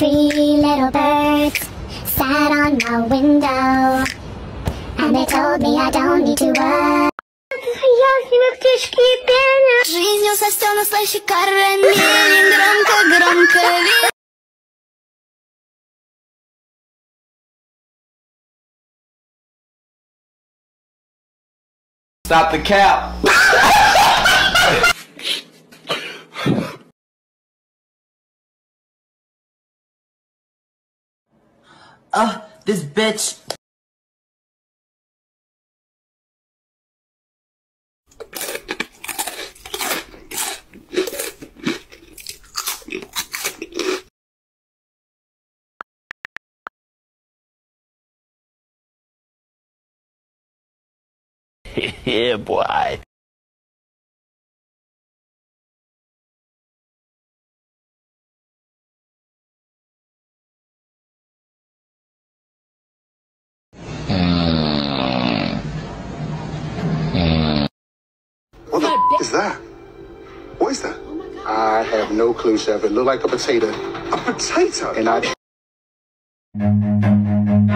Three little birds sat on my window, and they told me I don't need to worry. Жизнью состёна слэши карамель Громко, громко ви- Stop the cap. Ugh, this bitch. yeah, boy. Is that? What is that? Oh I have no clue, Chef. It looked like a potato. A potato? And I Run.